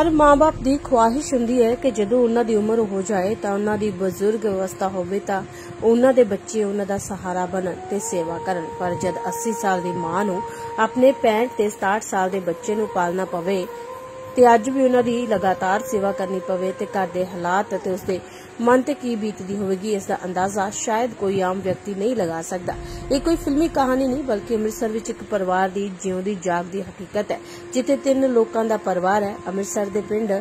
ਹਰ ਮਾਂ-ਬਾਪ ਦੀ ਖੁਆਇਸ਼ ਹੁੰਦੀ ਹੈ ਕਿ ਜਦੋਂ ਉਹਨਾਂ ਦੀ ਉਮਰ ਹੋ ਜਾਏ ਤਾਂ ਉਹਨਾਂ ਦੀ ਬਜ਼ੁਰਗ ਅਵਸਥਾ ਹੋਵੇ ਤਾਂ ਉਹਨਾਂ ਦੇ ਬੱਚੇ ਉਹਨਾਂ ਦਾ ਸਹਾਰਾ ਬਣਨ ਤੇ ਸੇਵਾ ਕਰਨ। ਪਰ ਜਦ 80 ਸਾਲ ਦੀ ਮਾਂ ਨੂੰ ਆਪਣੇ 65 ਤੇ 67 ਸਾਲ ਦੇ ਬੱਚੇ ਨੂੰ ਪਾਲਣਾ ਪਵੇ ਤੇ ਅੱਜ ਵੀ ਉਹਨਾਂ ਦੀ ਲਗਾਤਾਰ ਸੇਵਾ ਕਰਨੀ ਪਵੇ ਤੇ ਘਰ ਦੇ ਹਾਲਾਤ ਅਤੇ ਉਸਦੇ ਮਨ ਤੇ ਕੀ ਬੀਤਦੀ ਹੋਵੇਗੀ, ਇਸ ਦਾ ਅੰਦਾਜ਼ਾ ਸ਼ਾਇਦ ਕੋਈ ਆਮ ਵਿਅਕਤੀ ਨਹੀਂ ਲਗਾ ਸਕਦਾ। ਇਹ ਕੋਈ ਫਿਲਮੀ ਕਹਾਣੀ ਨਹੀਂ, ਬਲਕਿ ਅੰਮ੍ਰਿਤਸਰ ਵਿੱਚ ਇੱਕ ਪਰਿਵਾਰ ਦੀ ਜਿਉਂਦੀ ਜਾਗਦੀ ਹਕੀਕਤ ਹੈ, ਜਿੱਥੇ ਤਿੰਨ ਲੋਕਾਂ ਦਾ ਪਰਿਵਾਰ ਹੈ। ਅੰਮ੍ਰਿਤਸਰ ਦੇ ਪਿੰਡ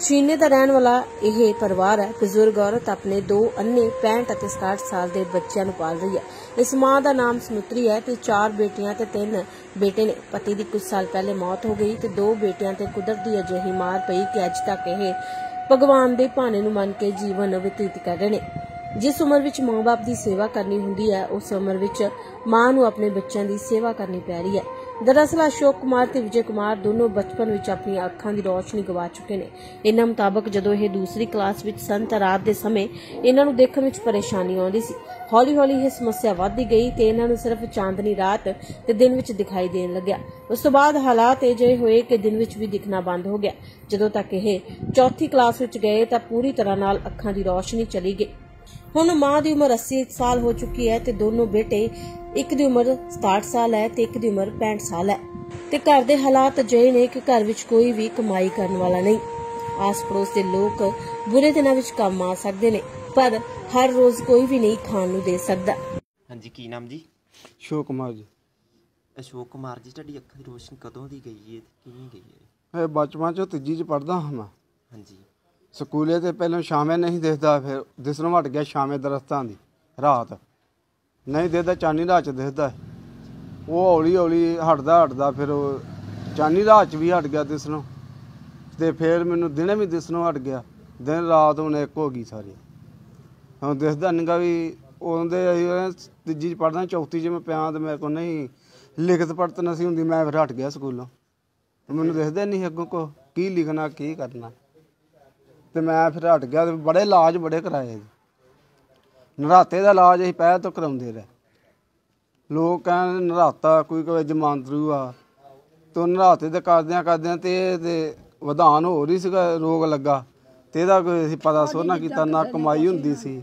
ਸ਼ੀਨੇ ਦਾ ਰਹਿਣ ਵਾਲਾ ਇਹ ਪਰਿਵਾਰ ਹੈ। ਬਜ਼ੁਰਗ ਔਰਤ ਆਪਣੇ ਦੋ ਅੰਨੇ 65 ਅਤੇ 67 ਸਾਲ ਦੇ ਬੱਚਿਆਂ ਨੂੰ ਪਾਲ ਰਹੀ ਹੈ। ਇਸ ਮਾਂ ਦਾ ਨਾਮ ਸਮੁੱਤਰੀ ਹੈ ਤੇ ਚਾਰ ਬੇਟੀਆਂ ਤੇ ਤਿੰਨ ਬੇਟੇ ਨੇ। ਪਤੀ ਦੀ ਕੁਝ ਸਾਲ ਪਹਿਲੇ ਮੌਤ ਹੋ ਗਈ ਤੇ ਦੋ ਬੇਟੀਆਂ ਤੇ ਕੁਦਰਤੀ ਅਜਿਹੀ ਮਾਰ ਪਈ ਕਿ ਅੱਜ ਤੱਕ ਇਹ ਭਗਵਾਨ ਦੇ ਭਾਣੇ ਨੂੰ ਮੰਨ ਕੇ ਜੀਵਨ ਬਤੀਤ ਕਰ ਰਹੇ ਨੇ। ਜਿਸ ਉਮਰ ਵਿੱਚ ਮਾਂ-ਬਾਪ ਦੀ ਸੇਵਾ ਕਰਨੀ ਹੁੰਦੀ ਹੈ, ਉਸ ਉਮਰ ਵਿੱਚ ਮਾਂ ਨੂੰ ਆਪਣੇ ਬੱਚਿਆਂ ਦੀ ਸੇਵਾ ਕਰਨੀ ਪੈ ਰਹੀ ਹੈ। ਦਰਅਸਲ ਅਸ਼ੋਕ ਕੁਮਾਰ ਤੇ ਵਿਜੇ ਕੁਮਾਰ ਦੋਨੋਂ ਬਚਪਨ ਵਿੱਚ ਆਪਣੀਆਂ ਅੱਖਾਂ ਦੀ ਰੋਸ਼ਨੀ ਗਵਾ ਚੁੱਕੇ ਨੇ। ਇਹਨਾਂ ਮੁਤਾਬਕ ਜਦੋਂ ਇਹ ਦੂਸਰੀ ਕਲਾਸ ਵਿੱਚ ਸਨ ਤਾਂ ਰਾਤ ਦੇ ਸਮੇਂ ਇਹਨਾਂ ਨੂੰ ਦੇਖਣ ਵਿੱਚ ਪਰੇਸ਼ਾਨੀ ਆਉਂਦੀ ਸੀ। ਹੌਲੀ-ਹੌਲੀ ਇਹ ਸਮੱਸਿਆ ਵੱਧਦੀ ਗਈ ਤੇ ਇਹਨਾਂ ਨੂੰ ਸਿਰਫ ਚਾਂਦਨੀ ਰਾਤ ਤੇ ਦਿਨ ਵਿੱਚ ਦਿਖਾਈ ਦੇਣ ਲੱਗਿਆ। ਉਸ ਤੋਂ ਬਾਅਦ ਹਾਲਾਤ ਅਜਿਹੇ ਹੋਏ ਕਿ ਦਿਨ ਵਿੱਚ ਵੀ ਦਿਖਣਾ ਬੰਦ ਹੋ ਗਿਆ। ਜਦੋਂ ਤੱਕ ਇਹ ਚੌਥੀ ਕਲਾਸ ਵਿੱਚ ਗਏ ਤਾਂ ਪੂਰੀ ਤਰ੍ਹਾਂ ਨਾਲ ਅੱਖਾਂ ਦੀ ਰੋਸ਼ਨੀ ਚਲੀ ਗਈ। ਹੁਣ ਮਾਂ ਦੀ ਉਮਰ 80 ਸਾਲ ਹੋ ਚੁੱਕੀ ਹੈ ਤੇ ਦੋਨੋਂ ਬੇਟੇ ਇੱਕ ਦੀ ਉਮਰ 67 ਸਾਲ ਹੈ ਤੇ ਇੱਕ ਦੀ ਉਮਰ 65 ਸਾਲ ਹੈ। ਤੇ ਘਰ ਦੇ ਹਾਲਾਤ ਅਜਿਹੇ ਨੇ ਕਿ ਘਰ ਵਿੱਚ ਕੋਈ ਵੀ ਕਮਾਈ ਕਰਨ ਵਾਲਾ ਨਹੀਂ। ਆਸ ਪੜੋਸ ਦੇ ਲੋਕ ਬੁਰੇ ਦਿਨਾਂ ਵਿੱਚ ਕੰਮ ਆ ਸਕਦੇ ਨੇ ਪਰ ਹਰ ਰੋਜ਼ ਕੋਈ ਵੀ ਨਹੀਂ ਖਾਣ ਨੂੰ ਦੇ ਸਕਦਾ। ਹਾਂਜੀ ਕੀ ਨਾਮ ਜੀ? ਸ਼ੋਕ ਕੁਮਾਰ ਜੀ। ਅਸ਼ੋਕ ਕੁਮਾਰ ਜੀ ਤੁਹਾਡੀ ਅੱਖਾਂ ਦੀ ਰੋਸ਼ਨੀ ਕਦੋਂ ਦੀ ਗਈ ਹੈ ਤੇ ਕਿਵੇਂ ਗਈ ਹੈ ਇਹ ਬਚਪਨ ਚ ਤੀਜੀ ਚ ਪੜਦਾ ਹਾਂ ਮੈਂ। ਹਾਂਜੀ। ਸਕੂਲੇ ਤੇ ਪਹਿਲਾਂ ਸ਼ਾਮੇ ਨਹੀਂ ਦਿਸਦਾ, ਫਿਰ ਦਿਸਣੋਂ ਹਟ ਗਿਆ ਸ਼ਾਮੇ ਦਰਖਤਾਂ ਦੀ, ਰਾਤ। ਨਹੀਂ ਦਿਸਦਾ ਚਾਨੀ ਰਾਤ ਚ ਦਿਸਦਾ। ਉਹ ਹੌਲੀ ਹੌਲੀ ਹਟਦਾ ਹਟਦਾ, ਫਿਰ ਉਹ ਚਾਨੀ ਰਾਤ ਚ ਵੀ ਹਟ ਗਿਆ ਦਿਸਣੋਂ। ਤੇ ਫਿਰ ਮੈਨੂੰ ਦਿਨੇ ਵੀ ਦਿਸਣੋਂ ਹਟ ਗਿਆ, ਦਿਨ ਰਾਤ ਹੁਣ ਇੱਕ ਹੋ ਗਈ ਸਾਰੀ। ਹੁਣ ਦਿਸਦਾ ਨਹੀਂਗਾ ਵੀ ਉਹਦੇ ਅਸੀਂ ਤੀਜੀ ਚ ਪੜਦਾ ਚੌਥੀ ਚ ਮੈਂ ਪਿਆ ਤੇ ਮੇਰੇ ਕੋਲ ਨਹੀਂ ਲਿਖਤ ਪੜਤ ਨਹੀਂ ਸੀ ਹੁੰਦੀ, ਮੈਂ ਫਿਰ ਹਟ ਗਿਆ ਸਕੂਲੋਂ। ਮੈਨੂੰ ਦਿਸਦਾ ਨਹੀਂ ਅੱਗੋਂ ਕੋ ਕੀ ਲਿਖਣਾ, ਕੀ ਕਰਨਾ। ਤੇ ਮੈਂ ਫਿਰ ਹਟ ਗਿਆ ਤੇ ਬੜੇ ਇਲਾਜ ਬੜੇ ਕਰਾਏ ਜੀ। ਨਰਾਤੇ ਦਾ ਇਲਾਜ ਅਸੀਂ ਪਹਿਲਾਂ ਤੋਂ ਕਰਾਉਂਦੇ ਰਹੇ। ਲੋਕ ਕਹਿੰਦੇ ਨਰਾਤਾ ਕੋਈ ਕੋਈ ਜਮਾਂਦਰੂ ਆ। ਤੋਂ ਨਰਾਤੇ ਦੇ ਕਰਦਿਆਂ ਕਰਦਿਆਂ ਤੇ ਇਹ ਤੇ ਵਧਾਨ ਹੋ ਰਹੀ ਸੀਗਾ ਰੋਗ ਲੱਗਾ। ਤੇ ਇਹਦਾ ਕੋਈ ਅਸੀਂ ਪਤਾ ਸੋਨਾ ਕੀਤਾ ਨਾ ਕਮਾਈ ਹੁੰਦੀ ਸੀ।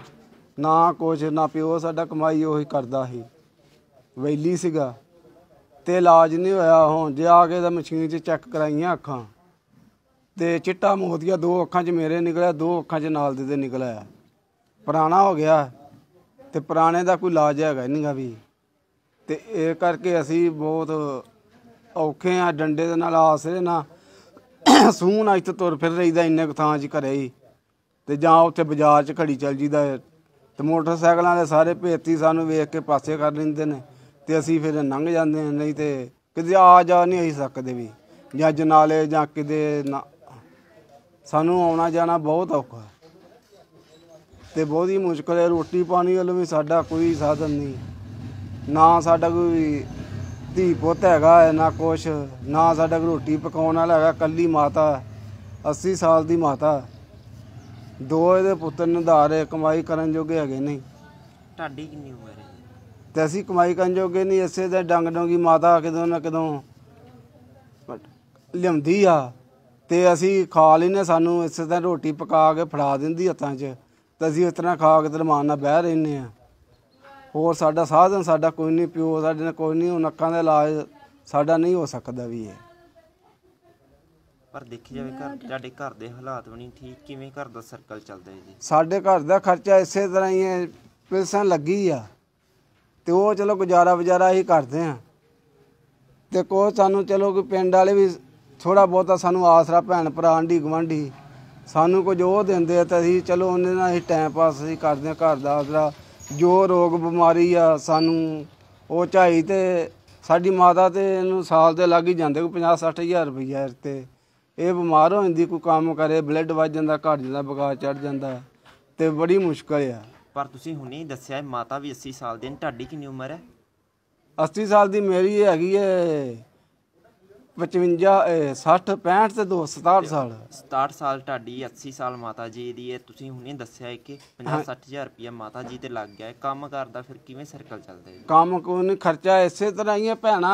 ਨਾ ਕੁਛ ਨਾ ਪਿਓ ਸਾਡਾ ਕਮਾਈ ਉਹੀ ਕਰਦਾ ਸੀ। ਵੈਲੀ ਸੀਗਾ। ਤੇ ਇਲਾਜ ਨਹੀਂ ਹੋਇਆ ਹੁਣ ਜੇ ਆ ਕੇ ਤਾਂ ਮਸ਼ੀਨ 'ਚ ਚੈੱਕ ਕਰਾਈਆਂ ਅੱਖਾਂ। ਤੇ ਚਿੱਟਾ ਮੋਤੀਆ ਦੋ ਅੱਖਾਂ 'ਚ ਮੇਰੇ ਨਿਕਲਿਆ, ਦੋ ਅੱਖਾਂ 'ਚ ਨਾਲ ਦੇ ਦੇ ਨਿਕਲਿਆ। ਪੁਰਾਣਾ ਹੋ ਗਿਆ ਤੇ ਪੁਰਾਣੇ ਦਾ ਕੋਈ ਇਲਾਜ ਹੈਗਾ ਨਹੀਂਗਾ ਵੀ। ਤੇ ਇਹ ਕਰਕੇ ਅਸੀਂ ਬਹੁਤ ਔਖੇ ਆ, ਡੰਡੇ ਦੇ ਨਾਲ ਆਸਰੇ ਨਾ ਸੂਹ ਨਾਲ ਇੱਥੇ ਤੁਰ ਫਿਰ ਰਹੀਦਾ ਇੰਨੇ ਕੁ ਥਾਂ 'ਚ ਘਰੇ ਹੀ। ਤੇ ਜਾਂ ਉੱਥੇ ਬਾਜ਼ਾਰ 'ਚ ਘੜੀ ਚੱਲ ਜੀਦਾ ਹੈ। ਤੇ ਮੋਟਰਸਾਈਕਲਾਂ ਦੇ ਸਾਰੇ ਭੇਤੀ ਸਾਨੂੰ ਵੇਖ ਕੇ ਪਾਸੇ ਕਰ ਲੈਂਦੇ ਨੇ। ਤੇ ਅਸੀਂ ਫਿਰ ਲੰਘ ਜਾਂਦੇ ਹਾਂ, ਨਹੀਂ ਤੇ ਕਿਤੇ ਆ ਜਾ ਨਹੀਂ ਅਸੀਂ ਸਕਦੇ ਵੀ। ਜਾਂ ਜਨਾਲੇ ਜਾਂ ਕਿਤੇ ਨਾ ਸਾਨੂੰ ਆਉਣਾ ਜਾਣਾ ਬਹੁਤ ਔਖਾ ਹੈ। ਤੇ ਬਹੁਤ ਹੀ ਮੁਸ਼ਕਲ ਹੈ ਰੋਟੀ ਪਾਣੀ ਵੱਲੋਂ ਵੀ ਸਾਡਾ ਕੋਈ ਸਾਧਨ ਨਹੀਂ। ਨਾ ਸਾਡਾ ਕੋਈ ਧੀ ਪੁੱਤ ਹੈਗਾ ਨਾ ਕੁਛ। ਨਾ ਸਾਡਾ ਕੋਈ ਰੋਟੀ ਪਕਾਉਣ ਵਾਲਾ ਹੈਗਾ ਕੱਲੀ ਮਾਤਾ 80 ਸਾਲ ਦੀ ਮਾਤਾ ਦੋ ਇਹਦੇ ਪੁੱਤਰ ਨਿਧਾਰ ਕਮਾਈ ਕਰਨ ਜੋਗੇ ਹੈਗੇ ਨਹੀਂ। ਤੁਹਾਡੀ ਕਿੰਨੀ ਉਮਰ ਹੈ? ਤੇ ਅਸੀਂ ਕਮਾਈ ਕਰਨ ਜੋਗੇ ਨਹੀਂ ਇਸੇ ਦੇ ਡੰਗ ਡੋਂਗੀ ਮਾਤਾ ਕਿਦੋਂ ਨਾ ਕਦੋਂ ਲਿਆਉਂਦੀ ਆ। ਤੇ ਅਸੀਂ ਖਾ ਲੈਨੇ ਸਾਨੂੰ ਇਸੇ ਤਰ੍ਹਾਂ ਰੋਟੀ ਪਕਾ ਕੇ ਫੜਾ ਦਿੰਦੀ ਹੱਥਾਂ 'ਚ ਤੇ ਅਸੀਂ ਇਸ ਤਰ੍ਹਾਂ ਖਾ ਕੇ ਤੇ ਰਮਾਨ ਨਾਲ ਬਹਿ ਰਹਿੰਦੇ ਆ ਹੋਰ ਸਾਡਾ ਸਾਧਨ ਸਾਡਾ ਕੋਈ ਨਹੀਂ ਪਿਓ ਸਾਡੇ ਨਾਲ ਕੋਈ ਨਹੀਂ ਉਹ ਨੱਕਾਂ ਦਾ ਇਲਾਜ ਸਾਡਾ ਨਹੀਂ ਹੋ ਸਕਦਾ ਵੀ ਇਹ। ਪਰ ਦੇਖੀ ਜਾਵੇ ਘਰ ਤੁਹਾਡੇ ਘਰ ਦੇ ਹਾਲਾਤ ਵੀ ਨਹੀਂ ਠੀਕ ਕਿਵੇਂ ਘਰ ਦਾ ਸਰਕਲ ਚੱਲਦਾ ਹੈ ਜੀ? ਸਾਡੇ ਘਰ ਦਾ ਖਰਚਾ ਇਸੇ ਤਰ੍ਹਾਂ ਹੀ ਹੈ ਪੈਸਾ ਲੱਗੀ ਆ ਤੇ ਉਹ ਚਲੋ ਗੁਜ਼ਾਰਾ ਵਜਾਰਾ ਹੀ ਕਰਦੇ ਆ। ਤੇ ਕੋ ਸਾਨੂੰ ਚਲੋ ਕੋਈ ਪਿੰਡ ਵਾਲੇ ਵੀ ਥੋੜਾ ਬਹੁਤਾ ਸਾਨੂੰ ਆਸਰਾ ਭੈਣ ਭਰਾ ਆਂਢੀ ਗੁਆਂਢੀ ਸਾਨੂੰ ਕੁਝ ਉਹ ਦਿੰਦੇ ਆ ਤਾਂ ਅਸੀਂ ਚਲੋ ਉਹਨੇ ਨਾਲ ਅਸੀਂ ਟਾਈਮ ਪਾਸ ਅਸੀਂ ਕਰਦੇ ਆ ਘਰ ਦਾ ਆਸਰਾ। ਜੋ ਰੋਗ ਬਿਮਾਰੀ ਆ ਸਾਨੂੰ ਉਹ ਝਾਈ ਤੇ ਸਾਡੀ ਮਾਤਾ ਤੇ ਇਹਨੂੰ ਸਾਲ ਦੇ ਲੱਗ ਹੀ ਜਾਂਦੇ ਕੋਈ 50 60 ਹਜ਼ਾਰ ਰੁਪਈਆ ਤੇ। ਇਹ ਬਿਮਾਰ ਹੋ ਜਾਂਦੀ ਕੋਈ ਕੰਮ ਕਰੇ ਬਲੱਡ ਵੱਜ ਜਾਂਦਾ ਘਟ ਜਾਂਦਾ ਬੁਖਾਰ ਚੜ ਜਾਂਦਾ ਤੇ ਬੜੀ ਮੁਸ਼ਕਲ ਆ। ਪਰ ਤੁਸੀਂ ਹੁਣੇ ਹੀ ਦੱਸਿਆ ਮਾਤਾ ਵੀ 80 ਸਾਲ ਦੀ ਨੇ ਤੁਹਾਡੀ ਕਿੰਨੀ ਉਮਰ ਹੈ? 80 ਸਾਲ ਦੀ ਮੇਰੀ ਹੈਗੀ ਏ 55 ਇਹ 60 65 ਤੇ 2 67 ਸਾਲ। 67 ਸਾਲ ਤੁਹਾਡੀ 80 ਸਾਲ ਮਾਤਾ ਜੀ ਦੀ ਹੈ ਤੁਸੀਂ ਹੁਣੇ ਦੱਸਿਆ ਹੈ। ਕਿ 50 60000 ਰੁਪਇਆ ਮਾਤਾ ਜੀ ਤੇ ਲੱਗ ਗਿਆ। ਹੈ ਕੰਮ ਕਰਦਾ ਫਿਰ ਕਿਵੇਂ ਸਰਕਲ ਚੱਲਦਾ ਹੈ ਜੀ ਕੰਮ ਕੋਈ ਨਹੀਂ ਖਰਚਾ ਇਸੇ ਤਰ੍ਹਾਂ ਹੀ ਹੈ ਭੈਣਾ।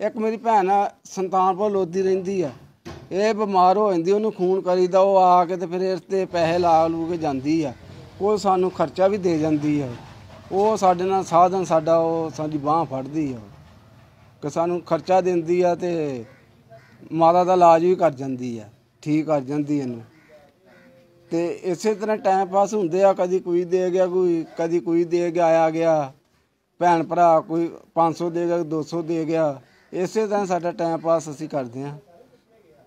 ਇੱਕ ਮੇਰੀ ਭੈਣ ਸੰਤਾਨਪੁਰ ਲੋਦੀ ਰਹਿੰਦੀ ਆ। ਇਹ ਬਿਮਾਰ ਹੋ ਜਾਂਦੀ ਉਹਨੂੰ ਖੂਨ ਕਰੀਦਾ ਉਹ ਆ ਕੇ ਤੇ ਫਿਰ ਇਸ ਤੇ ਪੈਸੇ ਲਾ ਲੂ ਕੇ ਜਾਂਦੀ ਆ। ਉਹ ਸਾਨੂੰ ਖਰਚਾ ਵੀ ਦੇ ਜਾਂਦੀ ਆ। ਉਹ ਸਾਡੇ ਨਾਲ ਸਾਧਨ ਸਾਡਾ ਉਹ ਸਾਡੀ ਬਾਹ ਫੜਦੀ ਆ। ਕਿ ਸਾਨੂੰ ਖਰਚਾ ਦਿੰਦੀ ਆ ਤੇ ਮਾਤਾ ਦਾ ਇਲਾਜ ਵੀ ਕਰ ਜਾਂਦੀ ਆ, ਠੀਕ ਕਰ ਜਾਂਦੀ ਇਹਨੂੰ। ਤੇ ਇਸੇ ਤਰ੍ਹਾਂ ਟਾਈਮ ਪਾਸ ਹੁੰਦੇ ਆ, ਕਦੀ ਕੋਈ ਦੇ ਗਿਆ, ਕੋਈ, ਕਦੀ ਕੋਈ ਦੇ ਗਿਆ, ਆਇਆ ਗਿਆ, ਭੈਣ ਭਰਾ ਕੋਈ 500 ਦੇ ਗਿਆ 200 ਦੇ ਗਿਆ, ਇਸੇ ਤਰ੍ਹਾਂ ਸਾਡਾ ਟਾਈਮ ਪਾਸ ਅਸੀਂ ਕਰਦੇ ਆ।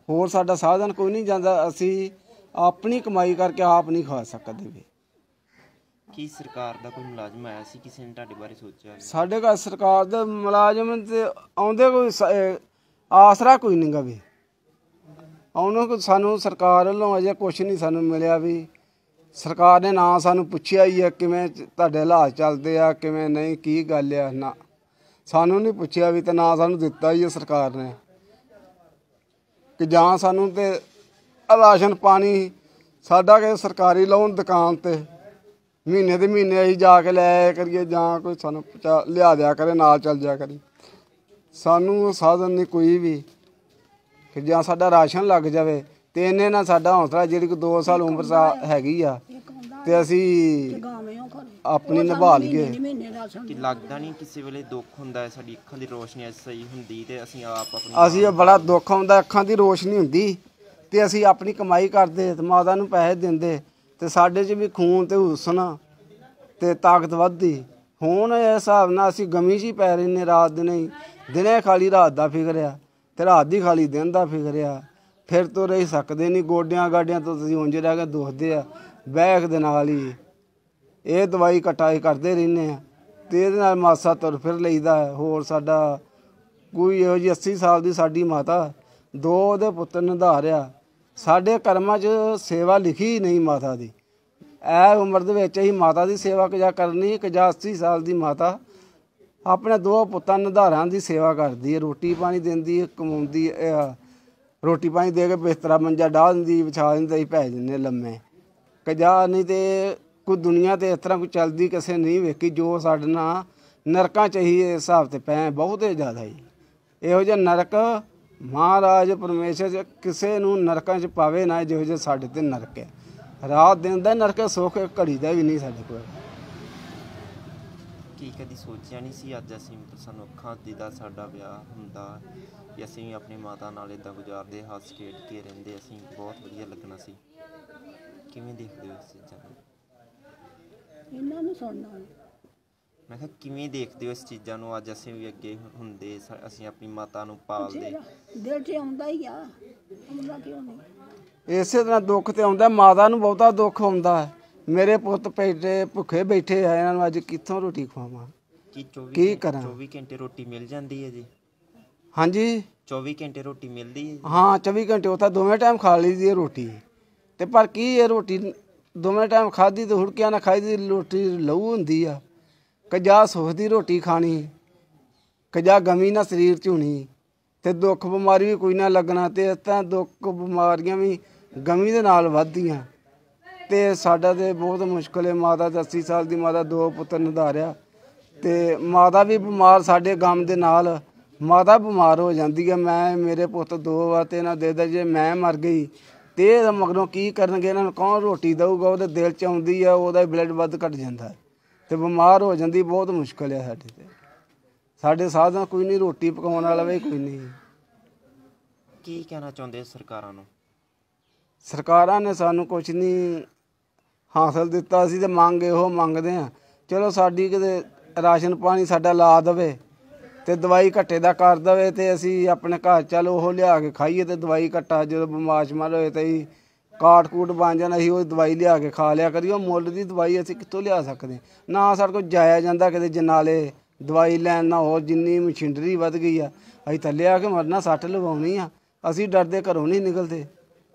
ਹੋਰ ਸਾਡਾ ਸਾਧਨ ਕੋਈ ਨਹੀਂ ਜਾਂਦਾ, ਅਸੀਂ ਆਪਣੀ ਕਮਾਈ ਕਰਕੇ ਆਪ ਨਹੀਂ ਖਾ ਸਕਦੇ। ਵੀ ਕੀ ਸਰਕਾਰ ਦਾ ਕੋਈ ਮੁਲਾਜ਼ਮ ਆਇਆ ਸੀ? ਕਿਸੇ ਨੇ ਤੁਹਾਡੇ ਬਾਰੇ ਸੋਚਿਆ ਸਾਡੇ ਘਰ ਸਰਕਾਰ ਦੇ ਮੁਲਾਜ਼ਮ ਤੇ ਆਉਂਦੇ ਕੋਈ ਸ- ਅਹ ਆਸਰਾ ਕੋਈ ਨਹੀਂਗਾ ਵੀ। ਉਹਨਾਂ ਕੋ ਸਾਨੂੰ ਸਰਕਾਰ ਵੱਲੋਂ ਅਜੇ ਕੁਝ ਨਹੀਂ ਸਾਨੂੰ ਮਿਲਿਆ ਵੀ। ਸਰਕਾਰ ਨੇ ਨਾ ਸਾਨੂੰ ਪੁੱਛਿਆ ਹੀ ਹੈ ਕਿਵੇਂ ਚ- ਤੁਹਾਡੇ ਹਾਲਾਤ ਚੱਲਦੇ ਆ, ਕਿਵੇਂ ਨਹੀਂ, ਕੀ ਗੱਲ ਆ, ਨਾ। ਸਾਨੂੰ ਨਹੀਂ ਪੁੱਛਿਆ ਵੀ ਤੇ ਨਾ ਸਾਨੂੰ ਦਿੱਤਾ ਹੀ ਹੈ ਸਰਕਾਰ ਨੇ। ਕਿ ਜਾਂ ਸਾਨੂੰ ਤੇ ਰਾਸ਼ਨ ਪਾਣੀ ਸਾਡਾ ਕਿ ਸਰਕਾਰੀ ਲਾਉਣ ਦੁਕਾਨ ਤੇ ਮਹੀਨੇ ਦੇ ਮਹੀਨੇ ਅਸੀਂ ਜਾ ਕੇ ਲੈ ਆਇਆ ਕਰੀਏ ਜਾਂ ਕੋਈ ਸਾਨੂੰ ਪਹੁੰਚਾ- ਲਿਆ ਦਿਆ ਕਰੇ ਨਾਲ ਚੱਲ ਜਾ ਕਰੀ ਸਾਨੂੰ ਉਹ ਸਾਧਨ ਨਹੀਂ ਕੋਈ ਵੀ ਕਿ ਜਾਂ ਸਾਡਾ ਰਾਸ਼ਨ ਲੱਗ ਜਾਵੇ ਤੇ ਇਹਨੇ ਨਾਲ ਸਾਡਾ ਹੌਸਲਾ ਜਿਹੜੀ ਕੋ 2 ਸਾਲ ਉਮਰ ਸਾ ਹੈਗੀ ਆ ਤੇ ਅਸੀਂ ਆਪਣੀ ਨਿਭਾ ਲਈਏ। ਕਿ ਲੱਗਦਾ ਨਹੀਂ ਕਿਸੇ ਵੇਲੇ ਦੁੱਖ ਹੁੰਦਾ ਹੈ ਸਾਡੀ ਅੱਖਾਂ ਦੀ ਰੋਸ਼ਨੀ ਅੱਜ ਸਹੀ ਹੁੰਦੀ ਤੇ ਅਸੀਂ ਆਪ ਆਪਣੀ ਅਸੀਂ ਇਹ ਬੜਾ ਦੁੱਖ ਆਉਂਦਾ ਅੱਖਾਂ ਦੀ ਰੋਸ਼ਨੀ ਹੁੰਦੀ ਤੇ ਅਸੀਂ ਆਪਣੀ ਕਮਾਈ ਕਰਦੇ ਤੇ ਮਾਤਾ ਨੂੰ ਪੈਸੇ ਦਿੰਦੇ। ਤੇ ਸਾਡੇ 'ਚ ਵੀ ਖੂਨ ਤੇ ਹੁਸਨ ਤੇ ਤਾਕਤ ਵੱਧਦੀ। ਹੁਣ ਇਸ ਹਿਸਾਬ ਨਾਲ ਅਸੀਂ ਗਮੀ 'ਚ ਹੀ ਪੈ ਰਹਿੰਦੇ ਰਾਤ ਦਿਨੇ ਹੀ ਦਿਨੇ ਖਾਲੀ ਰਾਤ ਦਾ ਫਿਕਰ ਆ, ਤੇ ਰਾਤ ਦੀ ਖਾਲੀ ਦਿਨ ਦਾ ਫਿਕਰ ਆ। ਫਿਰ ਤੋਂ ਰਹੀ ਸਕਦੇ ਨਹੀਂ, ਗੋਡਿਆਂ ਗਾਡਿਆਂ ਤੋਂ ਤੁਸੀਂ ਉਂਝ ਰਹਿ ਕੇ ਦੁਖਦੇ ਆ, ਬੈਗ ਦੇ ਨਾਲ ਹੀ। ਇਹ ਦਵਾਈ ਕਟਾਈ ਕਰਦੇ ਰਹਿੰਦੇ ਆ, ਤੇ ਇਹਦੇ ਨਾਲ ਮਾਸਾ ਤੁਰ ਫਿਰ ਲਈਦਾ ਹੈ। ਹੋਰ ਸਾਡਾ ਕੋਈ ਇਹੋ ਜਿਹੀ 80 ਸਾਲ ਦੀ ਸਾਡੀ ਮਾਤਾ, ਦੋ ਉਹਦੇ ਪੁੱਤਰ ਨਿਧਾਰਿਆ। ਸਾਡੇ ਕਰਮਾਂ 'ਚ ਸੇਵਾ ਲਿਖੀ ਨਹੀਂ ਮਾਤਾ ਦੀ। ਐ ਉਮਰ ਦੇ ਵਿੱਚ ਹੀ ਮਾਤਾ ਦੀ ਸੇਵਾ ਕਿਜਾ ਕਰਨੀ ਕਿ ਜਾਂ 80 ਸਾਲ ਦੀ ਮਾਤਾ ਆਪਣੇ ਦੋ ਪੁੱਤਾਂ ਨਿਧਾਰਾਂ ਦੀ ਸੇਵਾ ਕਰਦੀ ਹੈ। ਰੋਟੀ ਪਾਣੀ ਦਿੰਦੀ ਹੈ, ਕਮਾਉਂਦੀ ਰੋਟੀ ਪਾਣੀ ਦੇ ਕੇ ਬਿਸਤਰਾ ਮੰਜਾ ਡਾਹ ਦਿੰਦੀ, ਵਿਛਾ ਦਿੰਦੀ, ਅਸੀਂ ਪੈ ਜੰਨੇ ਲੰਮੇ। ਕਜਾ ਨਹੀਂ ਤੇ ਕੋਈ ਦੁਨੀਆ ਤੇ ਇਸ ਤਰ੍ਹਾਂ ਕੋਈ ਚੱਲਦੀ ਕਿਸੇ ਨਹੀਂ ਵੇਖੀ, ਜੋ ਸਾਡੇ ਨਾਲ ਨਰਕਾਂ ਚ ਹੀ ਇਸ ਹਿਸਾਬ ਤੇ ਪੈ ਬਹੁਤੇ ਜ਼ਿਆਦਾ ਹੀ। ਇਹੋ ਜਿਹਾ ਨਰਕ ਮਹਾਰਾਜ ਪਰਮੇਸ਼ਰ ਜੀ ਕਿਸੇ ਨੂੰ ਨਰਕਾਂ ਚ ਪਾਵੇ ਨਾ ਜਿਹੋ ਜਿਹਾ ਸਾਡੇ ਤੇ ਨਰਕ ਹੈ। ਰਾਤ ਦਿਨ ਦਾ ਨਰਕ ਹੈ, ਸੁੱਖ ਇੱਕ ਘੜੀ ਦਾ ਵੀ ਨਹੀਂ ਸਾਡੇ ਕੋਲ। ਕੀ ਕਦੀ ਸੋਚਿਆ ਨਹੀਂ ਸੀ ਅੱਜ ਅਸੀਂ ਮਤਲਬ ਸਾਨੂੰ ਅੱਖਾਂ ਦੀਦਾ ਸਾਡਾ ਵਿਆਹ ਹੁੰਦਾ। ਕਿ ਅਸੀਂ ਵੀ ਆਪਣੀ ਮਾਤਾ ਨਾਲ ਇਦਾਂ ਗੁਜ਼ਾਰਦੇ ਹੱਸ ਖੇਡ ਕੇ ਰਹਿੰਦੇ ਅਸੀਂ ਬਹੁਤ ਵਧੀਆ ਲੱਗਣਾ ਸੀ। ਕਿਵੇਂ ਦੇਖਦੇ ਹੋ ਇਸ ਚੀਜ਼ਾਂ ਨੂੰ? ਇਹਨਾਂ ਨੂੰ ਸੁਣਨਾ। ਮੈਂ ਕਿਹਾ ਕਿਵੇਂ ਦੇਖਦੇ ਹੋ ਇਸ ਚੀਜ਼ਾਂ ਨੂੰ? ਅੱਜ ਅਸੀਂ ਵੀ ਅੱਗੇ ਹੁੰਦੇ ਸ- ਅਸੀਂ ਆਪਣੀ ਮਾਤਾ ਨੂੰ ਪਾਲਦੇ। ਦਿਲ 'ਚ ਆਉਂਦਾ ਹੀ ਆ ਆਉਂਦਾ ਕਿਉਂ ਨਹੀਂ? ਇਸੇ ਤਰ੍ਹਾਂ ਦੁੱਖ ਤੇ ਆਉਂਦਾ ਮਾਤਾ ਨੂੰ ਬਹੁਤਾ ਦੁੱਖ ਆਉਂਦਾ ਹੈ। ਮੇਰੇ ਪੁੱਤ ਬੈਠੇ ਭੁੱਖੇ ਬੈਠੇ ਆ ਇਹਨਾਂ ਨੂੰ ਅੱਜ ਕਿੱਥੋਂ ਰੋਟੀ ਖਵਾਵਾਂ? ਕੀ 24 ਕੀ ਘੰ- ਕਰਾਂ? 24 ਘੰਟੇ ਰੋਟੀ ਮਿਲ ਜਾਂਦੀ ਹੈ ਜੀ? ਹਾਂਜੀ? 24 ਘੰਟੇ ਰੋਟੀ ਮਿਲਦੀ ਹੈ ਜੀ? ਹਾਂ 24 ਘੰਟੇ ਉਹ ਤਾਂ ਦੋਵੇਂ ਟਾਈਮ ਖਾ ਲਈਦੀ ਹੈ ਰੋਟੀ। ਤੇ ਪਰ ਕੀ ਇਹ ਰੋਟੀ ਦੋਵੇਂ ਟਾਈਮ ਖਾਦੀ ਤੇ ਹੁੜਕਿਆਂ ਨਾਲ ਖਾਈ ਦੀ ਰੋਟੀ ਲਹੂ ਹੁੰਦੀ ਆ। ਕਜਾ ਸੁੱਖ ਦੀ ਰੋਟੀ ਖਾਣੀ, ਕਜਾ ਗਮੀ ਨਾ ਸਰੀਰ ਚ ਹੋਣੀ ਤੇ ਦੁੱਖ ਬਿਮਾਰੀ ਵੀ ਕੋਈ ਨਾ ਲੱਗਣਾ, ਤੇ ਇਸ ਤਰ੍ਹਾਂ ਦੁੱਖ ਬਿਮਾਰੀਆਂ ਵੀ ਗਮੀ ਦੇ ਨਾਲ ਵੱਧਦੀਆਂ। ਤੇ ਸਾਡਾ ਤੇ ਬਹੁਤ ਮੁਸ਼ਕਲ ਹੈ, ਮਾਤਾ ਦਾ 80 ਸਾਲ ਦੀ ਮਾਤਾ ਦੋ ਪੁੱਤਰ ਨਿਧਾਰਿਆ, ਤੇ ਮਾਤਾ ਵੀ ਬਿਮਾਰ ਸਾਡੇ ਗਮ ਦੇ ਨਾਲ, ਮਾਤਾ ਬਿਮਾਰ ਹੋ ਜਾਂਦੀ ਹੈ। ਮੈਂ, ਮੇਰੇ ਪੁੱਤ ਦੋ ਵਾ ਤੇ ਇਹਨਾਂ ਦੇ ਦੇ, ਜੇ ਮੈਂ ਮਰ ਗਈ, ਤੇ ਇਹ ਮਗਰੋਂ ਕੀ ਕਰਨਗੇ? ਇਹਨਾਂ ਨੂੰ ਕੌਣ ਰੋਟੀ ਦਊਗਾ? ਉਹਦੇ ਦਿਲ ਚ ਆਉਂਦੀ ਆ, ਉਹਦਾ ਬਲੱਡ ਵੱਧ ਘਟ ਜਾਂਦਾ। ਤੇ ਬਿਮਾਰ ਹੋ ਜਾਂਦੀ ਬਹੁਤ ਮੁਸ਼ਕਲ ਹੈ ਸਾਡੇ ਤੇ। ਸਾਡੇ ਸਾਧਨ ਕੋਈ ਨਹੀਂ ਰੋਟੀ ਪਕਾਉਣ ਵਾਲਾ ਵੀ ਕੋਈ ਨਹੀਂ। ਕੀ ਕਹਿਣਾ ਚਾਹੁੰਦੇ ਸਰਕਾਰਾਂ ਨੂੰ? ਸਰਕਾਰਾਂ ਨੇ ਸਾਨੂੰ ਕੁਝ ਨਹੀਂ ਹਾਸਲ ਦਿੱਤਾ ਸੀ ਤੇ ਮੰਗ ਇਹੋ ਮੰਗਦੇ ਆ ਚਲੋ ਸਾਡੀ ਕਿਤੇ ਰਾਸ਼ਨ ਪਾਣੀ ਸਾਡਾ ਲਾ ਦੇਵੇ ਤੇ ਦਵਾਈ ਘੱਟੇ ਦਾ ਕਰ ਦੇਵੇ ਤੇ ਅਸੀਂ ਆਪਣੇ ਘਰ ਚੱਲ ਉਹ ਲਿਆ ਕੇ ਖਾਈਏ ਤੇ ਦਵਾਈ ਘੱਟਾ ਜਦੋਂ ਬਿਮਾਰ ਸ਼ਮਾਰ ਹੋਏ ਤੇ ਅਸੀਂ ਕਾਟ ਕੂਟ ਬਣ ਜਾਣ ਅਸੀਂ ਉਹ ਦਵਾਈ ਲਿਆ ਕੇ ਖਾ ਲਿਆ ਕਰੀਏ, ਉਹ ਮੁੱਲ ਦੀ ਦਵਾਈ ਅਸੀਂ ਕਿੱਥੋਂ ਲਿਆ ਸਕਦੇ? ਨਾ ਸਾਡੇ ਕੋਲ ਜਾਇਆ ਜਾਂਦਾ ਕਿਤੇ ਜਨਾਲੇ, ਦਵਾਈ ਲੈਣ ਨਾ ਹੋਰ, ਜਿੰਨੀ ਮਸ਼ੀਨਰੀ ਵੱਧ ਗਈ ਆ, ਅਸੀਂ ਥੱਲੇ ਆ ਕੇ ਮਰਨਾ, ਸੱਟ ਲਵਾਉਣੀ ਆ। ਅਸੀਂ ਡਰਦੇ ਘਰੋਂ ਨਹੀਂ ਨਿਕਲਦੇ।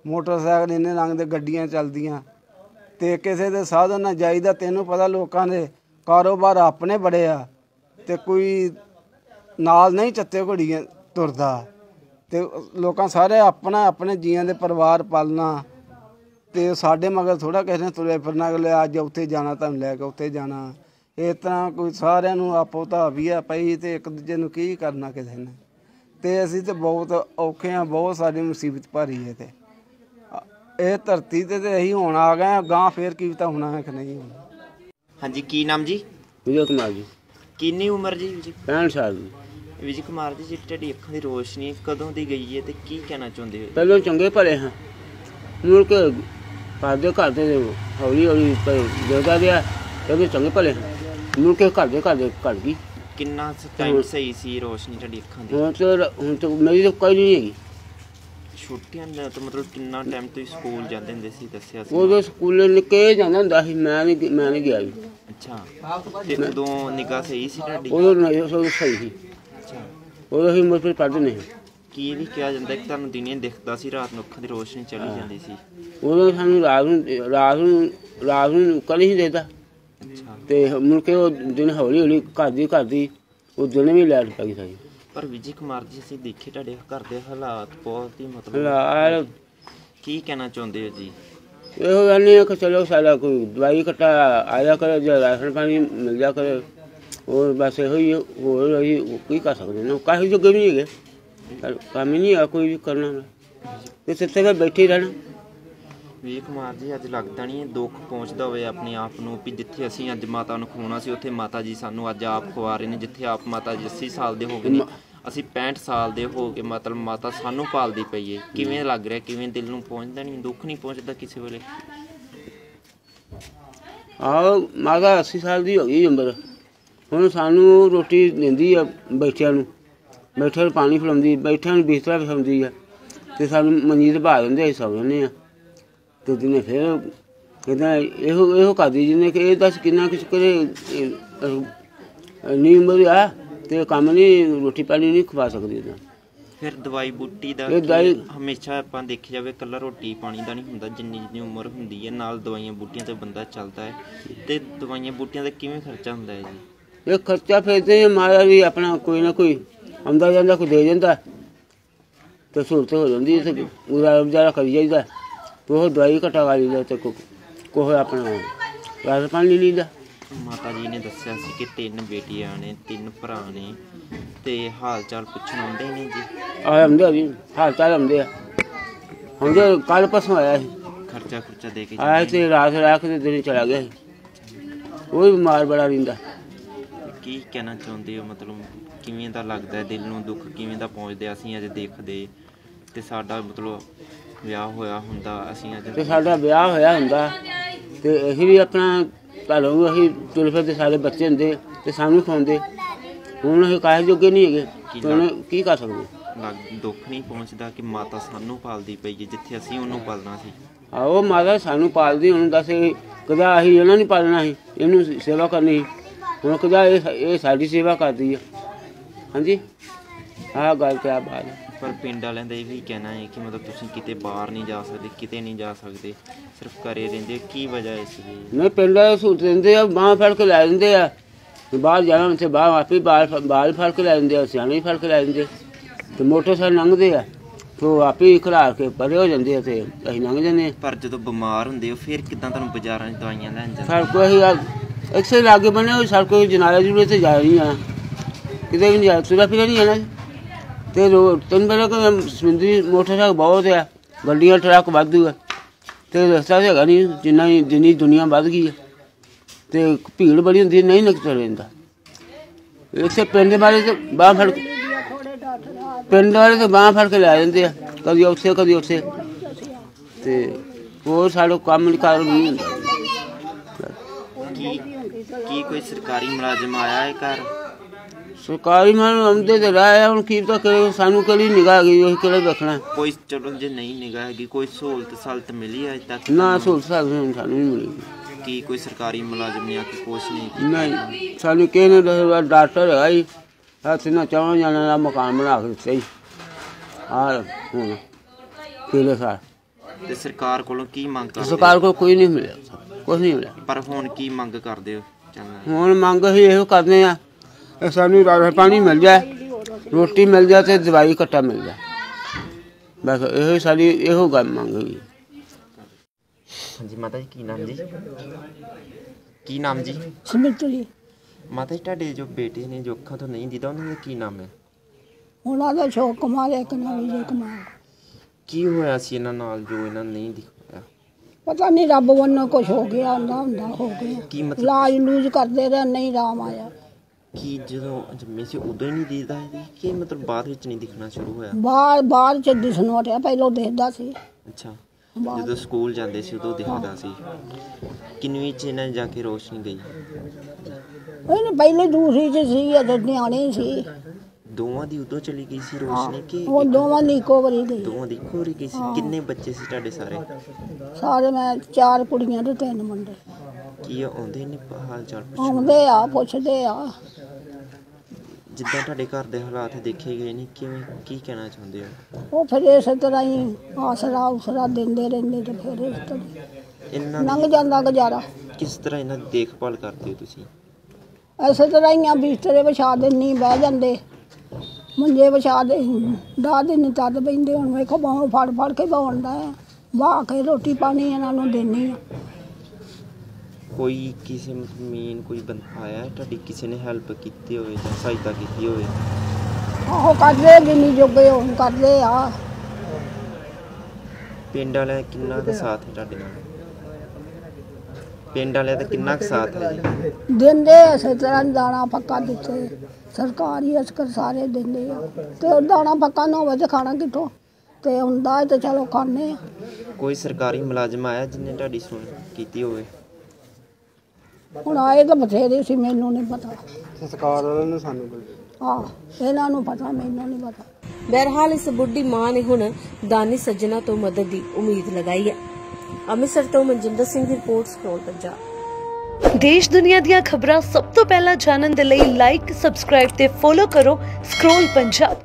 ਮੋਟਰਸਾਈਕਲ ਇੰਨੇ ਰੰਗ ਦੇ ਗੱਡੀਆਂ ਚੱਲਦੀਆਂ। ਤੇ ਕਿਸੇ ਦੇ ਸਾਧਨ ਨਾਲ ਜਾਈਦਾ, ਤੈਨੂੰ ਪਤਾ ਲੋਕਾਂ ਦੇ ਕਾਰੋਬਾਰ ਆਪਣੇ ਬੜੇ ਆ। ਤੇ ਕੋਈ ਨਾਲ ਨਹੀਂ ਚੱਤੇ ਘੜੀਆਂ ਤੁਰਦਾ। ਤੇ ਲੋਕਾਂ ਸਾਰੇ ਆਪਣਾ ਆਪਣੇ ਜੀਆਂ ਦੇ ਪਰਿਵਾਰ ਪਾਲਣਾ। ਤੇ ਸਾਡੇ ਮਗਰ ਥੋੜਾ ਕਿਸੇ ਨੇ ਤੁਰੇ ਫਿਰਨਾ ਅਗਲੇ ਅੱਜ ਉੱਥੇ ਜਾਣਾ ਤੁਹਾਨੂੰ ਲੈ ਕੇ ਉੱਥੇ ਜਾਣਾ। ਇਸ ਤਰ੍ਹਾਂ ਕੋਈ ਸਾਰਿਆਂ ਨੂੰ ਆਪੋ ਤਾਂ ਵੀ ਆ ਪਈ ਤੇ ਇੱਕ ਦੂਜੇ ਨੂੰ ਕੀ ਕਰਨਾ ਕਿਸੇ ਨੇ। ਤੇ ਅਸੀਂ ਤੇ ਬਹੁਤ ਔਖੇ ਆ ਬਹੁਤ ਸਾਡੀ ਮੁਸੀਬਤ ਭਰੀ ਹੈ ਤੇ। ਇਹ ਧਰਤੀ ਤੇ ਤੇ ਅਸੀਂ ਹੁਣ ਆ ਗਏ ਗਾਂ ਫੇਰ ਕੀ ਪਤਾ ਹੋਣਾ ਹੈ ਕਿ ਨਹੀਂ ਹੋਣਾ। ਹਾਂਜੀ ਕੀ ਨਾਮ ਜੀ? ਵਿਜੇ ਕੁਮਾਰ ਜੀ। ਕਿੰਨੀ ਉਮਰ ਜੀ ਵਿਜੇ? 65 ਸਾਲ ਦੀ ਵਿਜੇ ਕੁਮਾਰ ਜੀ ਜਿਹੜੀ ਤੁਹਾਡੀ ਅੱਖਾਂ ਦੀ ਰੋਸ਼ਨੀ ਕਦੋਂ ਦੀ ਗਈ ਹੈ ਤੇ ਕੀ ਕਹਿਣਾ ਚਾਹੁੰਦੇ ਹੋ? ਪਹਿਲਾਂ ਚੰਗੇ ਭਲੇ ਹਾਂ। ਮੁੜ ਕੇ ਘਰ ਦੇ ਘਰ ਦੇ ਹੌਲੀ ਹੌਲੀ ਜਗਦਾ ਗਿਆ ਕਹਿੰਦੇ ਚੰਗੇ ਭਲੇ ਮੁੜ ਕੇ ਘਰ ਦੇ ਘਰ ਦੇ ਘੜ ਗਈ ਕਿੰਨਾ ਟਾਈਮ ਸਹੀ ਸੀ ਰੋਸ਼ਨੀ ਤੁਹਾਡੀ ਅੱਖਾਂ ਦੀ ਹੁਣ ਤੇ ਹੁਣ ਤੇ ਮੇਰੀ ਤਾਂ ਕੋਈ ਨਹੀਂ ਹੈਗੀ ਛੁੱਟੀਆਂ ਦਾ ਤਾਂ ਮਤਲਬ ਕਿੰਨਾ ਟਾਈਮ ਤੁਸੀਂ ਸਕੂਲ ਜਾਂਦੇ ਹੁੰਦੇ ਸੀ ਦੱਸਿਆ ਸੀ ਉਦੋਂ ਸਕੂਲੇ ਨਿੱਕੇ ਜਾਂਦਾ ਹੁੰਦਾ ਸੀ ਮੈਂ ਨਹੀਂ ਮੈਂ ਨਹੀਂ ਗਿਆ ਜੀ ਅੱਛਾ ਤੇ ਉਦੋਂ ਨਿਗਾਹ ਸਹੀ ਸੀ ਤੁਹਾਡੀ ਉਦੋਂ ਨਹੀਂ ਉਦੋਂ ਸਹੀ ਸੀ ਅੱਛਾ ਉਦੋਂ ਹੀ ਮੁੜ ਕੇ ਪੜ੍ਹਦੇ ਨਹੀਂ ਕੀ ਵੀ ਕਿਹਾ ਜਾਂਦਾ ਕਿ ਤੁਹਾਨੂੰ ਦਿਨੇ ਦਿਖਦਾ ਸੀ ਰਾਤ ਨੂੰ ਅੱਖਾਂ ਦੀ ਰੋਸ਼ਨੀ ਚਲੀ ਜਾਂਦੀ ਸੀ। ਉਦੋਂ ਸਾਨੂੰ ਰਾਤ ਨੂੰ ਰਾਤ ਨੂੰ ਰਾਤ ਨੂੰ ਕੱਲ ਹੀ ਦੇਦਾ ਤੇ ਮੁੜ ਕੇ ਉਹ ਦਿਨ ਹੌਲੀ ਹੌਲੀ ਘਰ ਦੀ ਘਰ ਦੀ ਉਹ ਦਿਨ ਵੀ ਲੈਟ ਪੈ ਗਈ ਸਾਡੀ ਪਰ ਵਿਜੇ ਕੁਮਾਰ ਜੀ ਅਸੀਂ ਦੇਖੇ ਤੁਹਾਡੇ ਘਰ ਦੇ ਹਾਲਾਤ ਬਹੁਤ ਹੀ ਮਤਲਬ ਕੀ ਕਹਿਣਾ ਚਾਹੁੰਦੇ ਹੋ ਜੀ? ਇਹੋ ਗੱਲ ਨਹੀਂ ਕਿ ਚਲੋ ਸਾਡਾ ਕੋਈ ਦਵਾਈ ਘਟਾ ਆਇਆ ਕਰੇ ਜਾਂ ਰਾਸ਼ਨ ਪਾਣੀ ਮਿਲ ਜਾ ਕਰੇ। ਹੋਰ ਬਸ ਇਹੋ ਹੀ ਹੋਰ ਅਸੀਂ ਕੀ ਕਰ ਸਕਦੇ ਨੇ? ਕਾਹੀ ਜੋਗੇ ਵੀ ਨਹੀਂ ਹੈਗੇ। ਕੰਮ ਹੀ ਨਹੀਂ ਆ ਕੋਈ ਵੀ ਕਰਨਾ ਤੇ ਸਿੱਤੇ ਤੇ ਬੈਠੇ ਰਹਿਣਾ। ਵਿਜੇ ਕੁਮਾਰ ਜੀ ਅੱਜ ਲੱਗਦਾ ਨਹੀਂ ਦੁੱਖ ਪਹੁੰਚਦਾ ਹੋਵੇ ਆਪਣੇ ਆਪ ਨੂੰ ਵੀ ਜਿੱਥੇ ਅਸੀਂ ਅੱਜ ਮਾਤਾ ਨੂੰ ਖਵਾਉਣਾ ਸੀ ਉੱਥੇ ਮਾਤਾ ਜੀ ਸਾਨੂੰ ਅੱਜ ਆਪ ਖਵਾ ਰਹੇ ਨੇ ਜਿੱਥੇ ਆਪ ਮਾਤਾ ਜੀ 80 ਸਾਲ ਦੇ ਹੋ ਗਏ ਨੇ। ਅਸੀਂ 65 ਸਾਲ ਦੇ ਹੋ ਕੇ ਮਤਲਬ ਮਾਤਾ ਸਾਨੂੰ ਪਾਲਦੀ ਪਈ ਏ। ਕਿਵੇਂ ਲੱਗ ਰਿਹਾ ਕਿਵੇਂ ਦਿਲ ਨੂੰ ਪਹੁੰਚਦਾ ਨਹੀਂ ਦੁੱਖ ਨਹੀਂ ਪਹੁੰਚਦਾ ਕਿਸੇ ਵੇਲੇ? ਆਹ ਮਾਤਾ 80 ਸਾਲ ਦੀ ਹੋ ਗਈ ਉਮਰ। ਹੁਣ ਸਾਨੂੰ ਰੋਟੀ ਦਿੰਦੀ ਆ ਬੈਠਿਆਂ ਨੂੰ। ਬੈਠਿਆਂ ਨੂੰ ਪਾਣੀ ਪਿਲਾਉਂਦੀ ਬੈਠਿਆਂ ਨੂੰ ਬਿਸਤਰਾ ਵਿਛਾਉਂਦੀ ਆ। ਤੇ ਸਾਨੂੰ ਮੰਜੀ ਤੇ ਦਿੰਦੇ ਅਸੀਂ ਸੌ ਜਾਂਦੇ ਆ। ਤੇ ਦਿਨੇ ਫਿਰ ਕਹਿੰਦਾ ਇਹੋ ਇਹੋ ਕਰਦੀ ਜਿਹਨੇ ਕਿ ਇਹ ਦੱਸ ਕਿੰਨਾ ਕੁਛ ਕਰੇ ਨੀ ਉਮਰ ਆ ਤੇ ਕੰਮ ਨਹੀਂ ਰੋਟੀ ਪਾਣੀ ਨਹੀਂ ਖਵਾ ਸਕਦੀ ਉਹਦਾ ਫਿਰ ਦਵਾਈ ਬੂਟੀ ਦਾ ਇਹ ਦਵਾਈ- ਹਮੇਸ਼ਾ ਆਪਾਂ ਦੇਖਿਆ ਜਾਵੇ ਕੱਲਾ ਰੋਟੀ ਪਾਣੀ ਦਾ ਨਹੀਂ ਹੁੰਦਾ ਜਿੰਨੀ ਜਿੰਨੀ ਉਮਰ ਹੁੰਦੀ ਹੈ ਨਾਲ ਦਵਾਈਆਂ ਬੂਟੀਆਂ ਤੇ ਬੰਦਾ ਚੱਲਦਾ ਹੈ। ਤੇ ਦਵਾਈਆਂ ਬੂਟੀਆਂ ਦਾ ਕਿਵੇਂ ਖਰਚਾ ਹੁੰਦਾ ਹੈ ਜੀ? ਇਹ ਖਰਚਾ ਫਿਰ ਤੇ ਮਾਇਆ ਵੀ ਆਪਣਾ ਕੋਈ ਨਾ ਕੋਈ ਆਉਂਦਾ ਜਾਂਦਾ ਕੋਈ ਦੇ ਜਾਂਦਾ ਤੇ ਸਹੂਲਤ ਹੋ ਜਾਂਦੀ ਹੈ ਉਹਦਾ ਵਿਚਾਰਾ ਕਰੀ ਜਾਈਦਾ। ਉਹ ਦਵਾਈ ਘਟਾ ਵਾ ਲਈਦਾ ਤੇ ਕੋ ਕੋਹ ਆਪਣਾ ਰਾਸ ਪਾਣੀ ਲਈਦਾ ਮਾਤਾ ਜੀ ਨੇ ਦੱਸਿਆ ਸੀ ਕਿ ਤਿੰਨ ਬੇਟੀਆਂ ਨੇ ਤਿੰਨ ਭਰਾ ਨੇ ਤੇ ਹਾਲ ਚਾਲ ਪੁੱਛਣ ਆਉਂਦੇ ਨੇ ਜੀ। ਆ ਆਉਂਦੇ ਜੀ। ਹਾਲ ਚਾਲ ਆਉਂਦੇ ਆ। ਹੁੰਦੇ ਕੱਲ ਪਰਸੋਂ ਆਇਆ ਸੀ। ਖਰਚਾ ਖੁਰਚਾ ਦੇ ਕੇ ਆਇਆ ਤੇ ਰਾਤ ਰਾਖ ਦੇ ਦਿਨ ਚਲਾ ਗਿਆ ਸੀ। ਉਹ ਵੀ ਬਿਮਾਰ ਬੜਾ ਰਹਿੰਦਾ। ਕੀ ਕਹਿਣਾ ਚਾਹੁੰਦੇ ਹੋ ਮਤਲਬ ਕਿਵੇਂ ਦਾ ਲੱਗਦਾ ਦਿਲ ਨੂੰ ਦੁੱਖ ਕਿਵੇਂ ਦਾ ਪਹੁੰਚਦਾ ਅਸੀਂ ਅੱਜ ਦੇਖਦੇ ਤੇ ਸਾਡਾ ਮਤਲਬ ਵਿਆਹ ਹੋਇਆ ਹੁੰਦਾ ਅਸੀਂ ਅੱਜ ਤੇ ਸਾਡਾ ਵਿਆਹ ਹੋਇਆ ਹੁੰਦਾ ਤੇ ਅਸੀਂ ਵੀ ਆਪਣਾ ਘਰੋਂ ਅਸੀਂ ਤੁਰ ਫਿਰਦੇ ਸਾਰੇ ਬੱਚੇ ਹੁੰਦੇ ਤੇ ਸਾਨੂੰ ਖਵਾਉਂਦੇ। ਹੁਣ ਅਸੀਂ ਕਾਹੇ ਜੋਗੇ ਨਹੀਂ ਹੈਗੇ। ਹੁਣ ਕੀ ਕਰ ਸਕਦੇ? ਦੁੱਖ ਨਹੀਂ ਪਹੁੰਚਦਾ ਕਿ ਮਾਤਾ ਸਾਨੂੰ ਪਾਲਦੀ ਪਈ ਹੈ ਜਿੱਥੇ ਅਸੀਂ ਉਹਨੂੰ ਪਾਲਣਾ ਸੀ। ਆਓ ਮਾਤਾ ਸਾਨੂੰ ਪਾਲਦੀ ਹੁਣ ਦੱਸ ਕਦਾ ਅਸੀਂ ਇਹਨਾਂ ਨਹੀਂ ਪਾਲਣਾ ਸੀ ਇਹਨੂੰ ਸੇਵਾ ਕਰਨੀ। ਹੁਣ ਕਦਾ ਇਹ ਇਹ ਸਾਡੀ ਸੇਵਾ ਕਰਦੀ ਆ। ਹਾਂਜੀ? ਆਹ ਗੱਲ ਤੇ ਆ ਬਾਤ ਹੈ। ਪਰ ਪਿੰਡ ਵਾਲਿਆਂ ਦਾ ਇਹ ਵੀ ਕਹਿਣਾ ਹੈ ਕਿ ਮਤਲਬ ਤੁਸੀਂ ਕਿਤੇ ਬਾਹਰ ਨਹੀਂ ਜਾ ਸਕਦੇ ਕਿਤੇ ਨਹੀਂ ਜਾ ਸਕਦੇ ਸਿਰਫ ਘਰੇ ਰਹਿੰਦੇ ਹੋ। ਕੀ ਵਜ੍ਹਾ ਹੈ ਇਸ ਦੀ? ਨਹੀਂ ਪਿੰਡਾਂ ਦੇ ਸਹੂਲਤ ਦਿੰਦੇ ਆ ਬਾਂਹ ਫੜ ਕੇ ਲੈ ਦਿੰਦੇ ਆ। ਤੇ ਬਾਹਰ ਜਾਣਾ ਉੱਥੇ ਬਾਹਰ ਆਪੇ ਫ- ਬਾਲ ਫੜ ਕੇ ਲੈ ਦਿੰਦੇ ਆ ਸਿਆਣੇ ਵੀ ਫੜ ਕੇ ਲੈ ਦਿੰਦੇ। ਤੇ ਮੋਟਰਸਾਈਕਲ ਲੰਘਦੇ ਆ ਤੇ ਉਹ ਆਪੇ ਹੀ ਖੜਾ ਕੇ ਪਰੇ ਹੋ ਜਾਂਦੇ ਆ ਤੇ ਅਸੀਂ ਲੰਘ ਜਾਂਦੇ ਆ। ਪਰ ਜਦੋਂ ਬਿਮਾਰ ਹੁੰਦੇ ਹੋ ਫਿਰ ਕਿਦਾਂ ਤੁਹਾਨੂੰ ਬਾਜ਼ਾਰਾਂ 'ਚ ਦਵਾਈਆਂ ਲੈਣ ਜਾਂਦੇ? ਸੜਕ ਅਸੀਂ ਐਕਸੇ ਲਾਗੇ ਬਣੇ ਹੋਏ ਸੜਕ ਜਨਾਲਾ ਜੁੜੇ ਤੇ ਜਾ ਨਹੀਂ ਆ ਕਿਤੇ ਵੀ ਨਹੀਂ ਜਾ ਤੁਰਾ ਫਿਰਿਆ ਨਹੀਂ ਜਾਣਾ ਤੇ ਰੋ, ਤੈਨੂੰ ਪਤਾ ਕਿ ਸਮੁੰਦਰੀ ਮੋਟਰਸਾਈਕਲ ਬਹੁਤ ਆ, ਗੱਡੀਆਂ, ਟਰੱਕ ਵਾਧੂ ਆ ਤੇ ਰਸਤਾ ਤਾਂ ਹੈਗਾ ਨਹੀਂ, ਜਿੰਨਾ ਜਿੰਨੀ ਦੁਨੀਆ ਵੱਧ ਗਈ ਹੈ ਤੇ ਭੀੜ ਬੜੀ ਹੁੰਦੀ ਨਹੀਂ ਨਿਕਲ ਰਹਿੰਦਾ। ਇੱਥੇ ਪਿੰਡ ਵਾਲੇ ਤੇ ਬਾਹ ਫੜ ਪਿੰਡ ਵਾਲੇ ਤੇ ਬਾਹ ਫੜ ਕੇ ਲੈ ਜਾਂਦੇ ਆ, ਕਦੀ ਉੱਥੇ ਕਦੀ ਉੱਥੇ। ਤੇ ਹੋਰ ਸਾਡਾ ਕੰਮ ਨਹੀਂ ਨਹੀਂ ਹੁੰਦਾ। ਕੀ ਕੀ ਕੋਈ ਸਰਕਾਰੀ ਮੁਲਾਜ਼ਮ ਆਇਆ ਹੈ ਘਰ? ਸਰਕਾਰੀ ਮਾਨ ਆਉਂਦੇ ਤੇ ਆ ਹੁਣ ਕੀ ਤਾਂ ਕਰੇ ਸਾਨੂੰ ਕਿਹੜੀ ਨਿਗਾਹ ਗਈ ਉਹ ਕਿਹੜੇ ਵੇਖਣਾ। ਕੋਈ ਚਲੋ ਜੇ ਨਹੀਂ ਨਿਗਾਹ ਹੈਗੀ ਕੋਈ ਸਹੂਲਤ ਸਾਲਤ ਮਿਲੀ ਅਜੇ ਤੱਕ? ਨਾ ਸਹੂਲਤ ਸਾਨੂੰ ਸਾਨੂੰ ਨਹੀਂ ਮਿਲੀ। ਕੀ ਕੋਈ ਸਰਕਾਰੀ ਮੁਲਾਜ਼ਮ ਨੇ ਆ ਕੇ ਕੁਛ ਨਹੀਂ? ਕੀਤਾ? ਨਹੀਂ ਸਾਨੂੰ ਕਿਸੇ ਨੇ ਦੱਸਿਆ ਡਾਕਟਰ ਹੈਗਾ ਜੀ। ਅਸੀਂ ਨਾ ਚਾਹਾਂ ਜਾਣਾ ਦਾ ਮਕਾਨ ਬਣਾ ਕੇ ਦਿੱਤਾ ਜੀ। ਆ ਹੁਣ ਕਿਲੇ ਸਾਰ ਤੇ ਸਰਕਾਰ ਕੋਲੋਂ ਕੀ ਮੰਗ ਕਰਦੇ? ਸਰਕਾਰ ਕੋਲ ਕੋਈ ਨਹੀਂ ਮਿਲਿਆ। ਕੁਛ ਨਹੀਂ ਮਿਲਿਆ। ਪਰ ਹੁਣ ਕੀ ਮੰਗ ਕਰਦੇ ਹੋ? ਹੁਣ ਮੰਗ ਅਸੀਂ ਇਹੋ ਕਰਦੇ ਆ ਸਾਨੂੰ ਰਾਸ਼ਨ ਪਾਣੀ ਮਿਲ ਜਾਏ ਰੋਟੀ ਮਿਲ ਜਾਏ ਤੇ ਦਵਾਈ ਘੱਟਾ ਮਿਲ ਜਾਏ। ਬਸ ਇਹੋ ਹੀ ਸਾਡੀ ਇਹੋ ਗੱਲ ਮੰਗ ਹਾਂਜੀ ਮਾਤਾ ਜੀ ਕੀ ਨਾਮ ਜੀ? ਕੀ ਨਾਮ ਜੀ? ਸਮਿਤਰੀ ਮਾਤਾ ਜੀ ਤੁਹਾਡੇ ਜੋ ਬੇਟੇ ਨੇ ਜੋ ਅੱਖਾਂ ਤੋਂ ਨਹੀਂ ਦਿਖਦਾ ਉਹਨਾਂ ਦਾ ਕੀ ਨਾਮ ਹੈ? ਉਹਨਾਂ ਦਾ ਸ਼ੌਕ ਕਮਾਇਆ ਇੱਕ ਨਵੀਂ ਜੇ ਕਮਾ ਕੀ ਹੋਇਆ ਸੀ ਇਹਨਾਂ ਨਾਲ ਜੋ ਇਹਨਾਂ ਨੂੰ ਨਹੀਂ ਦਿਖਾਇਆ? ਪਤਾ ਨਹੀਂ ਰੱਬ ਵੱਲੋਂ ਕੁਝ ਹੋ ਗਿਆ ਹੁੰਦਾ ਹੁੰਦਾ ਹੋ ਗਿਆ। ਕੀ ਮਤਲਬ? ਇਲਾਜ ਲੂਜ ਕਰਦੇ ਰਹੇ ਨਹੀਂ ਰਾਮ ਆਇਆ। ਕੀ ਜਦੋਂ ਜੰਮੇ ਸੀ ਉਦੋਂ ਹੀ ਨਹੀਂ ਦਿਖਦਾ ਸੀ ਕਿ ਮਤਲਬ ਬਾਅਦ ਵਿੱਚ ਨਹੀਂ ਦਿਖਣਾ ਸ਼ੁਰੂ ਹੋਇਆ? ਬਾਹਰ ਬਾਹਰ ਚ ਦਿਸਣ ਹਟਿਆ ਪਹਿਲਾਂ ਦੇਖਦਾ ਸੀ। ਅੱਛਾ। ਜਦੋਂ ਸਕੂਲ ਜਾਂਦੇ ਸੀ ਉਦੋਂ ਦਿਖਦਾ ਸੀ। ਕਿੰਨਵੀਂ ਚ ਇਹਨਾਂ ਨੇ ਜਾ ਕੇ ਰੋਸ਼ਨੀ ਗਈ? ਉਹਨੇ ਪਹਿਲੇ ਦੂਸਰੀ ਚ ਸੀ ਅਜੇ ਨਿਆਣੇ ਸੀ। ਦੋਵਾਂ ਦੀ ਉਦੋਂ ਚਲੀ ਗਈ ਸੀ ਰੋਸ਼ਨੀ ਕਿ ਉਹ ਦੋਵਾਂ ਦੀ ਇੱਕੋ ਵਾਰੀ ਗਈ। ਦੋਵਾਂ ਦੀ ਇੱਕੋ ਵਾਰੀ ਗਈ ਸੀ। ਕਿੰਨੇ ਬੱਚੇ ਸੀ ਤੁਹਾਡੇ ਸਾਰੇ? ਸਾਰੇ ਮੈਂ ਚਾਰ ਕੁੜੀਆਂ ਤੇ ਤਿੰਨ ਮੁੰਡੇ। ਕੀ ਉਹ ਆਉਂਦੇ ਨੇ ਹਾਲ ਚਾਲ ਪੁੱਛਣ ਆਉਂਦੇ ਆ ਪੁੱਛਦੇ ਆ। ਜਿੱਦਾਂ ਤੁਹਾਡੇ ਘਰ ਦੇ ਹਾਲਾਤ ਦੇਖੇ ਗਏ ਨੇ ਕਿਵੇਂ ਕੀ ਕਹਿਣਾ ਚਾਹੁੰਦੇ ਹੋ? ਉਹ ਫਿਰ ਇਸੇ ਤਰ੍ਹਾਂ ਹੀ ਆਸਰਾ ਉਸਰਾ ਦਿੰਦੇ ਰਹਿੰਦੇ ਤੇ ਫਿਰ ਇਸ ਤਰ੍ਹਾਂ ਇਹਨਾਂ ਦੀ ਲੰਘ ਜਾਂਦਾ ਗੁਜ਼ਾਰਾ। ਕਿਸ ਤਰ੍ਹਾਂ ਇਹਨਾਂ ਦੀ ਦੇਖਭਾਲ ਕਰਦੇ ਹੋ ਤੁਸੀਂ? ਐਸੇ ਤਰ੍ਹਾਂ ਹੀ ਆ ਬਿਸਤਰੇ ਵਿਛਾ ਦਿੰਨੀ ਬਹਿ ਜਾਂਦੇ। ਮੰਜੇ ਵਿਛਾ ਦੇ ਡਾ ਦਿਨ ਤਦ ਪੈਂਦੇ। ਹੁਣ ਵੇਖੋ ਬਾਹੋਂ ਫੜ ਫੜ ਕੇ ਬਾਉਂਦਾ ਵਾਹ ਕੇ ਰੋਟੀ ਪਾਣੀ ਇਹਨਾਂ ਨੂੰ ਦੇਣੀ ਆ ਕੋਈ ਕਿਸੇ ਮੇਨ ਕੋਈ ਬੰਦਾ ਆਇਆ ਹੈ ਤੁਹਾਡੀ ਕਿਸੇ ਨੇ ਹੈਲਪ ਕੀਤੀ ਹੋਵੇ ਜਾਂ ਸਹਾਇਤਾ ਕੀਤੀ ਹੋਵੇ? ਆਹੋ ਕਰਦੇ ਜਿੰਨੀ ਜੋਗੇ ਹੁਣ ਕਰਦੇ ਆ। ਪਿੰਡ ਵਾਲਿਆਂ ਦਾ ਕਿੰਨਾ ਕੁ ਸਾਥ ਹੈ ਤੁਹਾਡੇ ਨਾਲ? ਪਿੰਡ ਵਾਲਿਆਂ ਦਾ ਕਿੰਨਾ ਕੁ ਸਾਥ ਹੈ ਜੀ? ਦਿੰਦੇ ਇਸੇ ਤਰ੍ਹਾਂ ਦਾਣਾ ਪੱਕਾ ਦਿੱਤੇ। ਸਰਕਾਰੀ ਅਸਕਰ ਸਾਰੇ ਦਿੰਦੇ ਆ। ਤੇ ਉਹ ਦਾਣਾ ਪੱਕਾ ਨਾ ਹੋਵੇ ਤੇ ਖਾਣਾ ਕਿੱਥੋਂ? ਤੇ ਹੁੰਦਾ ਹੈ ਤੇ ਚਲੋ ਖਾਣੇ ਆ। ਕੋਈ ਸਰਕਾਰੀ ਮੁਲਾਜ਼ਮ ਆਇਆ ਜਿਹਨੇ ਤੁਹਾਡੀ ਸੁਣ ਕੀਤੀ ਹੋਵੇ? ਹੁਣ ਆਏ ਤਾਂ ਬਥੇਰੇ ਸੀ ਮੈਨੂੰ ਨਹੀਂ ਪਤਾ। ਸੰਸਕਾਰ ਵਾਲਿਆਂ ਨੇ ਸਾਨੂੰ ਕੋਈ ਆ ਇਹਨਾਂ ਨੂੰ ਪਤਾ ਮੈਨੂੰ ਨਹੀਂ ਪਤਾ। ਬਹਰਹਾਲ ਇਸ ਬੁੱਢੀ ਮਾਂ ਨੇ ਹੁਣ ਦਾਨੀ ਸੱਜਣਾ ਤੋਂ ਮਦਦ ਦੀ ਉਮੀਦ ਲਗਾਈ ਹੈ। ਅੰਮ੍ਰਿਤਸਰ ਤੋਂ ਮਨਜਿੰਦਰ ਸਿੰਘ ਦੀ ਰਿਪੋਰਟ ਸਕਰੋਲ ਪੰਜਾਬ। ਦੇਸ਼ ਦੁਨੀਆ ਦੀਆਂ ਖਬਰਾਂ ਸਭ ਤੋਂ ਪਹਿਲਾਂ ਜਾਣਨ ਦੇ ਲਈ ਲਾਈਕ ਸਬਸਕ੍ਰਾਈਬ ਤੇ ਫੋਲੋ ਕਰੋ। ਸਕਰੋਲ ਪੰਜਾਬ।